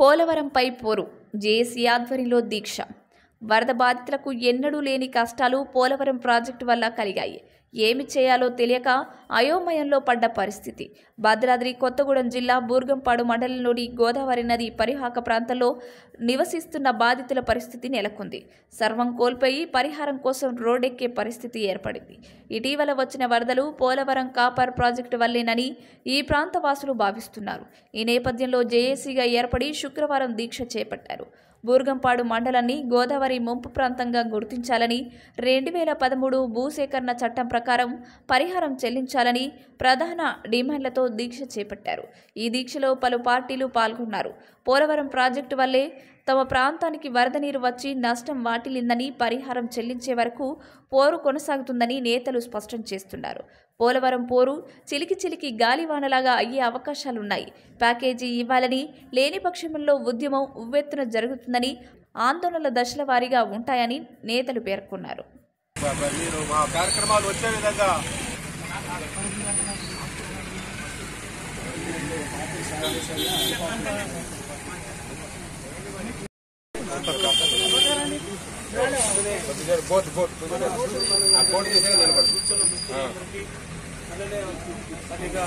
పోలవరంపై పోరు. జేఏసీ ఆధ్వర్యంలో దీక్ష. వరద బాధితులకు ఎన్నడూ లేని కష్టాలు పోలవరం ప్రాజెక్టు వల్ల కలిగాయి. ఏమి చేయాలో తెలియక అయోమయంలో పడ్డ పరిస్థితి. భద్రాద్రి కొత్తగూడెం జిల్లా బూర్గంపాడు మండలంలోని గోదావరి నది పరిహాక ప్రాంతంలో నివసిస్తున్న బాధితుల పరిస్థితి నెలకొంది. సర్వం కోల్పోయి పరిహారం కోసం రోడ్డెక్కే పరిస్థితి ఏర్పడింది. ఇటీవల వచ్చిన వరదలు పోలవరం కాపర్ ప్రాజెక్టు వల్లేనని ఈ ప్రాంత వాసులు భావిస్తున్నారు. ఈ నేపథ్యంలో జేఏసీగా ఏర్పడి శుక్రవారం దీక్ష చేపట్టారు. బూర్గంపాడు మండలాన్ని గోదావరి ముంపు ప్రాంతంగా గుర్తించాలని రెండు వేల పదమూడు భూసేకరణ చట్టం ప్రకారం పరిహారం చెల్లించాలని ప్రధాన డిమాండ్లతో దీక్ష చేపట్టారు. ఈ దీక్షలో పలు పార్టీలు పాల్గొన్నారు. పోలవరం ప్రాజెక్టు వల్లే తమ ప్రాంతానికి వరద నీరు వచ్చి నష్టం వాటిల్లిందని పరిహారం చెల్లించే వరకు పోరు కొనసాగుతుందని నేతలు స్పష్టం చేస్తున్నారు. పోలవరం పోరు చిలికి చిలికి గాలివానలాగా అయ్యే అవకాశాలున్నాయి. ప్యాకేజీ ఇవ్వాలని లేని పక్షంలో ఉద్యమం ఉవ్వెత్తున జరుగుతుందని ఆందోళనల దశల వారీగా ఉంటాయని నేతలు పేర్కొన్నారు. మీరు మా కార్యక్రమాలు వచ్చే విధంగా బోట్ బోట్ బోట్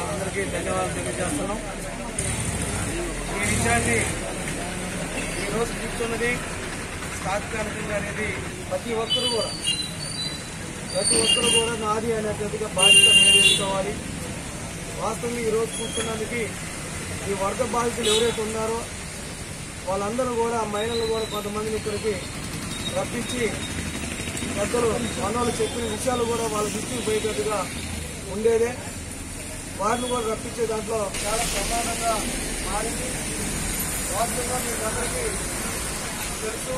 అందరికీ ధన్యవాదాలు తెలియజేస్తున్నాం ఈ విషయాన్ని ఈరోజు కూర్చున్నది తాత్కాలికంగా అనేది ప్రతి ఒక్కరు కూడా. ప్రతి ఒక్కరు కూడా నాది అనేటువంటిగా బాధ్యత నిర్వహించుకోవాలి వాస్తవంగా ఈరోజు కూర్చున్నందుకు ఈ వరద బాధితులు ఎవరైతే ఉన్నారో వాళ్ళందరూ కూడా మహిళలు కూడా కొంతమందిని ఇక్కడికి రప్పించి పెద్దలు మనోళ్ళు చెప్పిన విషయాలు కూడా వాళ్ళ దృష్టికి పోయేటట్టుగా ఉండేదే. వారిని కూడా రప్పించే దాంట్లో చాలా ప్రమాణంగా మారింది. వాస్తవంగా మీకు అందరికీ తెలుసు.